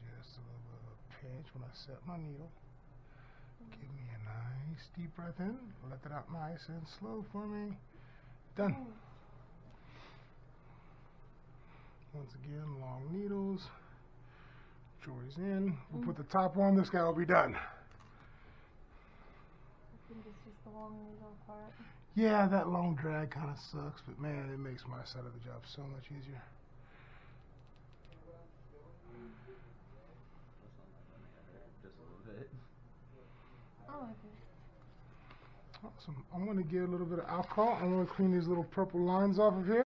Just a little bit of a pinch when I set my needle. Give me a nice deep breath in. Let that out nice and slow for me. Done. Once again, long needles. Joy's in. We'll put the top on. This guy will be done. I think it's just the long needle part. Yeah, that long drag kind of sucks, but man, it makes my side of the job so much easier. Just a little bit. Awesome. I'm going to get a little bit of alcohol. I'm going to clean these little purple lines off of here.